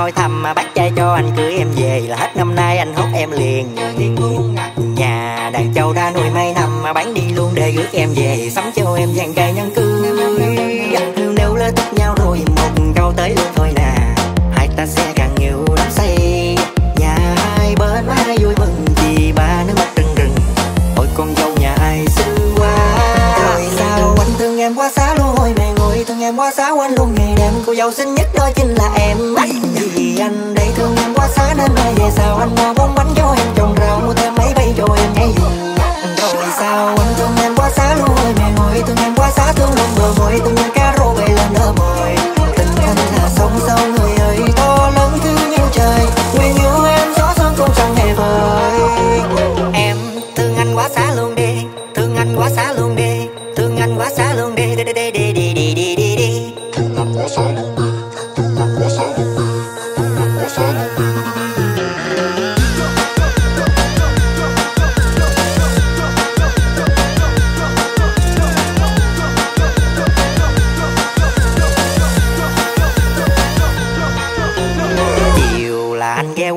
hỏi thăm mà bác trai cho anh cưới em về là hết năm nay anh hốt em liền. Nhà đàn châu đã nuôi mấy năm mà bán đi luôn để gửi em về. Sắm cho em vàng cây nhân cưới. Nếu lỡ thích nhau rồi một câu tới luôn thôi nè. Hai ta sẽ càng nhiều đắm say. Nhà hai bên ai vui mừng vì ba nước mắt rừng rừng. Ôi con dâu nhà ai xinh quá. Rồi sao anh thương em quá xá luôn ôi mẹ ngồi thương em quá xá quên luôn ngày đêm. Cô dâu xinh nhất đó chính là em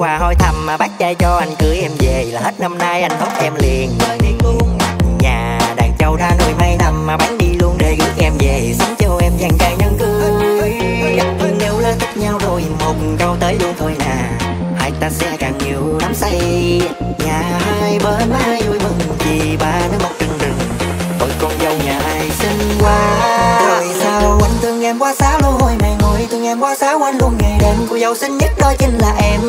là qua hỏi thăm mà bác trai cho anh cưới em về. Là hết năm nay anh thốt em liền. Nhà đàn châu ra nuôi mấy năm mà bán đi luôn để gửi em về. Sống cho em dành trai nhân cưới. Nếu lỡ thích nhau rồi, một câu tới luôn thôi nè. Hai ta sẽ càng nhiều đắm say. Nhà hai bên ai vui mừng vì ba nó một rừng rừng. Tôi con dâu nhà ai xinh quá rồi sao anh thương em quá xá luôn hồi mày ngồi thương em quá xá quên luôn ngày đêm. Cô dâu xinh nhất đó chính là em.